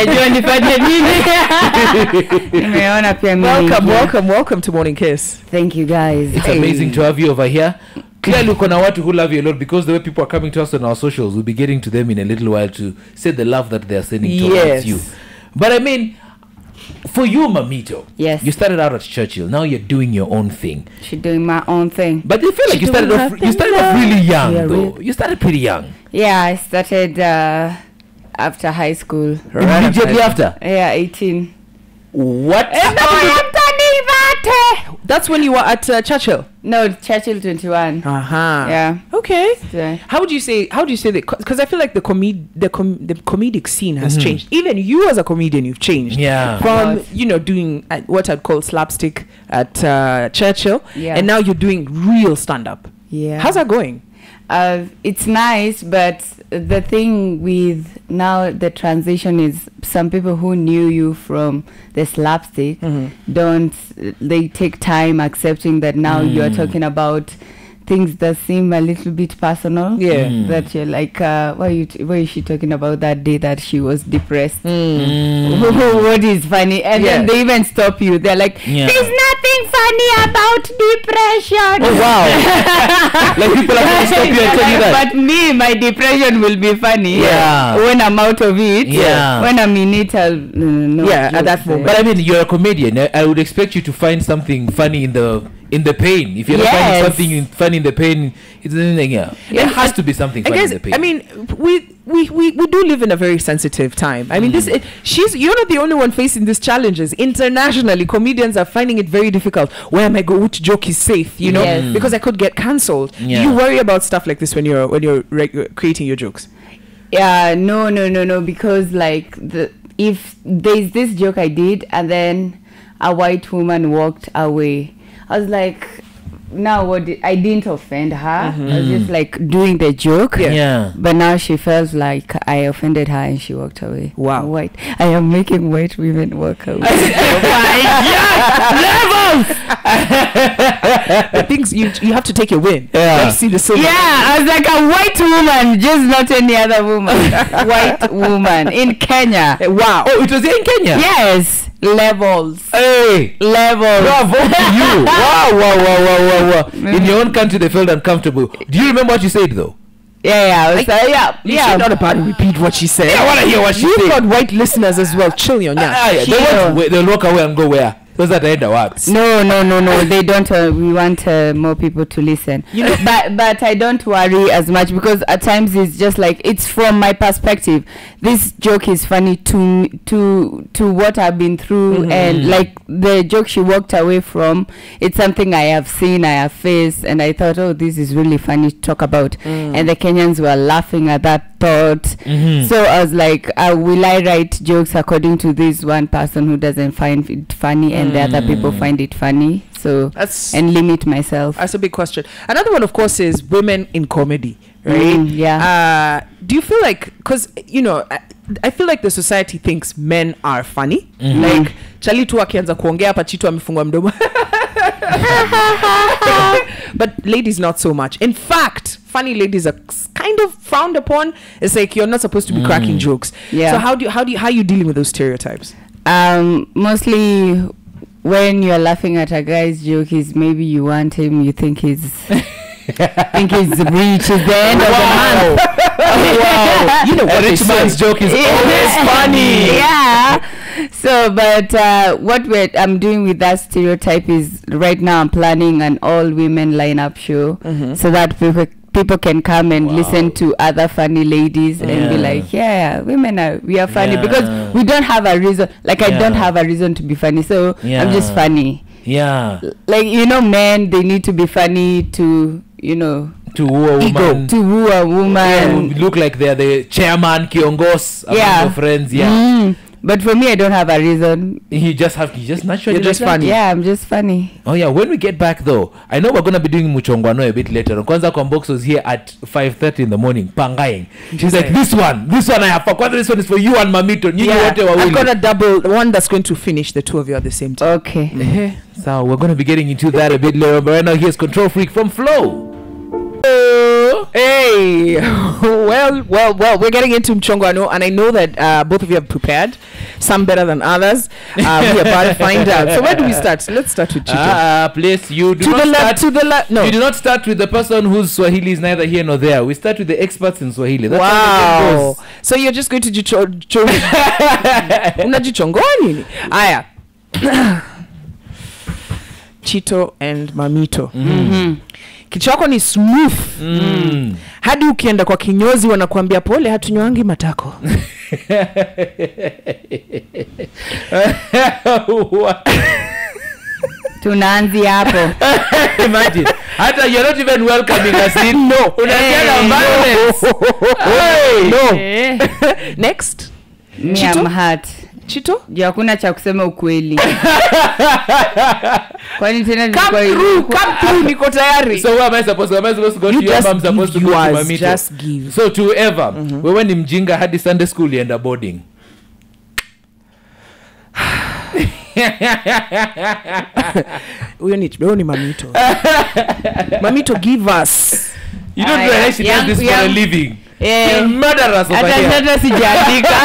sijajua nifanye nini nimeona pia welcome welcome welcome to morning kiss thank you guys It's Hey. amazing to have you over here. Clearly, uko na watu who love you a lot because the way people are coming to us on our socials, we'll be getting to them in a little while to say the love that they are sending towards Yes. you. But I mean, for you, Mammito, Yes. you started out at Churchill. Now you're doing your own thing. she doing my own thing But I feel like She you started off. You started off really young, Yeah, though. really. You started pretty young. yeah i started uh, after high school. Immediately after. yeah 18 What? that's when you were at uh, churchill? No churchill 21 uh-huh. Yeah. Okay. So- how would you say how do you say that because i feel like the comed the com- the comedic scene has Mhm. changed. Even you as a comedian you've changed. Yeah. from Yes. you know doing uh, what i'd call slapstick at uh, churchill Yeah. and now you're doing real stand-up. Yeah. How's that going uh, it's nice, but the thing with now the transition is some people who knew you from the slapstick don't they take time accepting that now you are Mm. talking about things that seem a little bit personal. Yeah. Mm. That you're like, uh, why you t- why is she talking about that day that she was depressed? Mm. what is funny? And then they even stop you. They're like, Yeah. there's nothing funny about depression. Oh wow! like people are going to stop you and tell you that. But me, my depression will be funny. Yeah. When I'm out of it. Yeah. When I'm in it, I'll. no Yeah, at that jokes, moment. But I mean, you're a comedian. I, I would expect you to find something funny in the in the pain. If you're not finding something in, funny in the pain, it's anything. Yeah, there And has I- to be something I guess in the pain. I mean we, we we we do live in a very sensitive time. I mean this Mm. it, she's you're not the only one facing these challenges. Internationally, comedians are finding it very difficult. Where am I go? Which joke is safe? You know, Yes. because I could get cancelled. Yeah. You worry about stuff like this when you're when you're reg- creating your jokes? Yeah, no, no, no, no. Because like the if there's this joke I did, and then a white woman walked away, I was like, now what? Did, I didn't offend her. I was mm-hmm. just like doing the joke. yeah. But now she felt like I offended her and she walked away. Wow. White. I am making white women walk away. Levels. the things you you have to take your win. Yeah. Let's see the silver. yeah, I was like a white woman, just not any other woman. white woman in Kenya. Wow. Oh, it was in Kenya. Yes, levels. Hey. Levels. Bravo to you! Wow, wow, wow, wow, wow, wow! In your own country, they felt uncomfortable. Do you remember what you said though? Yeah, yeah, I was like, yeah, You yeah. not about to repeat what she said. I wanna hear what she said. You've said. got white listeners as well. Chill your yeah. Ah, yeah, they won't they'll walk away and go where? Those that end the words. No, no, no, no. They don't. Uh, we want uh, more people to listen. You know- but but I don't worry as much because at times it's just like it's from my perspective. This joke is funny to to to what I've been through, Mhm. and like the joke she walked away from. It's something I have seen, I have faced, and I thought, oh, this is really funny to talk about. And the Kenyans were laughing at that thought. Mhm. So I was like, uh, will I write jokes according to this one person who doesn't find it funny and the other people Mm. find it funny? So That's and limit myself. that's a big question. Another one, of course, is women in comedy. Right? Mm, yeah. Uh, do you feel like because you know? I, I feel like the society thinks men are funny. Mhm. Like Charlie tu akianza kuongea hapa Chitu amefungwa mdomo. but ladies not so much. In fact, funny ladies are kind of frowned upon. It's like you're not supposed to be cracking Mm. jokes. Yeah. So how do you how do you how are you dealing with those stereotypes? Um, mostly when you're laughing at a guy's joke, is maybe you want him, you think he's think he's rich. Is the end of the month. wow! You know what? A Rich rich man's joke is always funny. yeah. So, but uh, what we're, I'm doing with that stereotype is right now I'm planning an all women lineup show Mhm. so that people people can come and Wow. listen to other funny ladies and be like, yeah, women are we are funny Yeah. because we don't have a reason. Like I don't have a reason to be funny, so I'm just funny. Yeah. Like you know, men they need to be funny to you know To woo a Ego. woman. to woo a Yeah, woman. look like they're the chairman, kiongos, among Yeah. your friends. Yeah. Mm. But for me, I don't have a reason. You just have you just naturally You're just like that. funny. Yeah, I'm just funny. Oh yeah, when we get back though, I know we're gonna be doing muchongwano a bit later. Kwanza Kwambox was here at 5:30 in the morning, pangaing. She's like, this one, this one I have for Kwanza, this one is for you and Mammito. Nyinyi wote I've got wawili. a double one that's going to finish the two of you at the same time. Okay. Eh, So we're gonna be getting into that a bit later. But right now, here's Control Freak from Flow. Hey, well, well, well. We're getting into Mchongoano, and I know that uh, both of you have prepared. Some better than others. Uh, we are about to find out. So where do we start? Let's start with Chito. Ah, please, you do to not the start. left. To the left. No. You do not start with the person whose Swahili is neither here nor there. We start with the experts in Swahili. That's how the game wow. So you're just going to jicho, jo, unajichongoa nini? Aya. Chito and Mammito. Kichwa chako ni smooth. Mm. Hadi ukienda kwa kinyozi wanakuambia pole hatunywangi matako. tunaanzi tunaanzia hapo Imagine. Hata you're not even welcoming us in. No. Unaingia na violence. Hey. No. Eh, Next. me Chito? am hurt. Chito? hakuna cha kusema ukweli kwani tena Come nilikuwa- through, come through, niko tayari. So who am I supposed to? Am I supposed to go You to your mom I'm supposed to go to just give. So to -hmm. wewe ni mjinga hadi Sunday school yenda boarding. huyo ni huyo ni mamito mamito give us You don't know how she does this for a living. Eh, hata sijaandika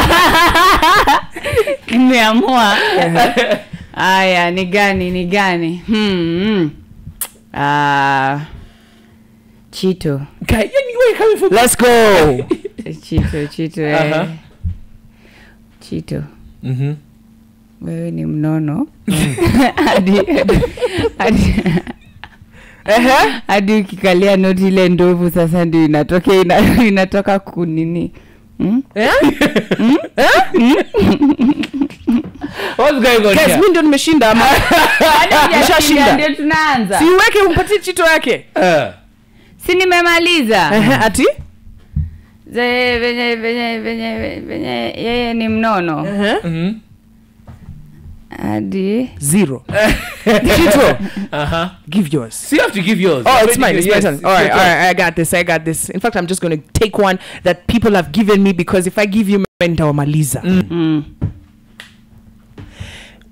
nimeamua haya ni gani ni gani hmm, hmm. Ah, chito where you coming from? let's go chito chito eh. -huh. chito Mhm. wewe ni mnono hadi hadi Ehe. hadi ukikalia noti ile ndovu sasa ndio inatoka ina, inatoka kunini ndio nimeshinda umpatie chito yake. Si nimemaliza. Ati? Venye venye venye venye yeye ni mnono. Uh-huh. mm-hmm hadi zero Chito, uh-huh. give yours. so you have to give yours Oh, it's mine. give- It's my turn. All right, all right. I got this. I got this. In fact, I'm just going to take one that people have given me because if I give you nitawamaliza mm.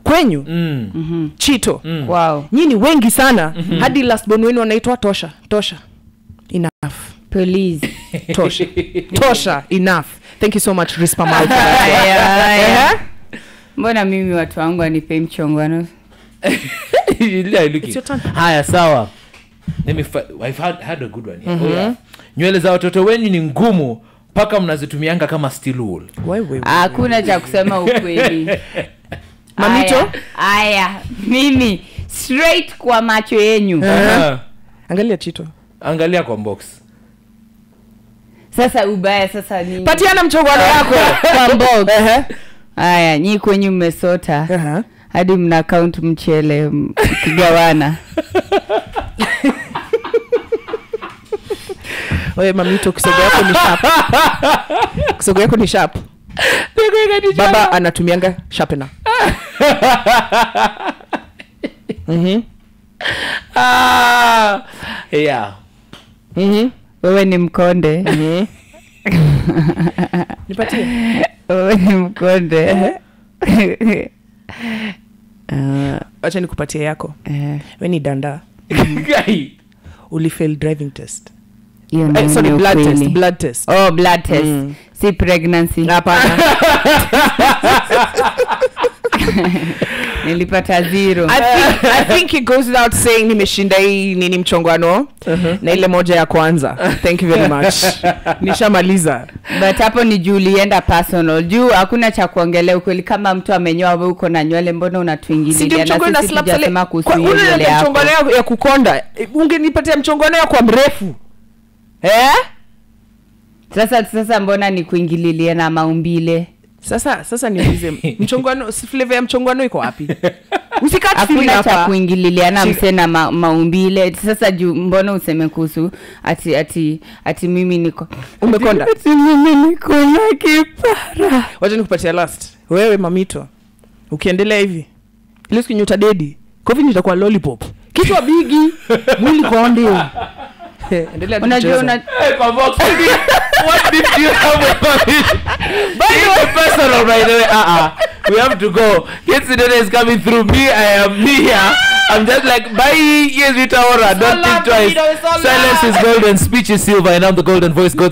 kwenyu Mm. -hmm. chito Mm. wow nyini wengi sana mm-hmm. hadi lastbon wenu wanaitwa tosha tosha enough please tosha tosha enough thank you so much rispa that. Haya, haya. Ehe. Mbona mimi watu wangu wanipei mchongano? Haya sawa. Let me fi- I've had, had a good one here. Oh, yeah. nywele za watoto wenyu ni ngumu mpaka mnazitumianga kama steel wool. Hakuna cha kusema ukweli. Mamito? Aya, aya mimi straight kwa macho yenyu. Aha. angalia chito angalia kwa box. Sasa ubaya sasa ni patiana mchongano yako kwa box. Ehe. Haya nyi kwenyu mmesota Aha. hadi mna count mchele kigawana Wewe mamito kisogo yako ni sharp kisogo yako ni sharp baba anatumianga sharpener Mhm. ah, yeah. Mhm. wewe ni mkonde Mhm. nipatie. Ni mkonde. Ah, wacha nikupatie yako. Eh, we ni danda. Guy. ulifail driving test. Hiyo eh, sorry blood test blood test. Oh blood test. Mm. si pregnancy. Hapana nilipata zero. I think, I think it goes without saying nimeshinda hii nini mchongano na ile moja ya kwanza. Thank you very much. Nishamaliza. But hapo ni juu ulienda personal. Juu hakuna cha kuongelea ukweli. Kama mtu amenyoa we uko na nywele mbona Si kuhusuchongano ya- kukonda. Ungenipatia mchongano ya kwa mrefu. Eh? sasa sasa mbona ni kuingililia na maumbile sasa sasa niulize mchongano si ya mchongano iko wapi? Usikati hakuna cha kuingililiana mse na ma, maumbile. Sasa juu mbona useme kuhusu ati ati ati mimi niko Umekonda? ati mimi niko na kipara. Wacha nikupatia last. Wewe mamito ukiendelea hivi ile siku nyuta dedi kovi nitakuwa lollipop. Kichwa bigi mwili konde endelea tu unajua una, Hey, kwa box. what did you have with me? It's personal, by the way. Uh-uh. We have to go. Kids today is coming through. Me, I am me here. I'm just like, bye, yes, Rita Ora. Don't think twice. So Silence is golden, speech is silver, and I'm the golden voice. God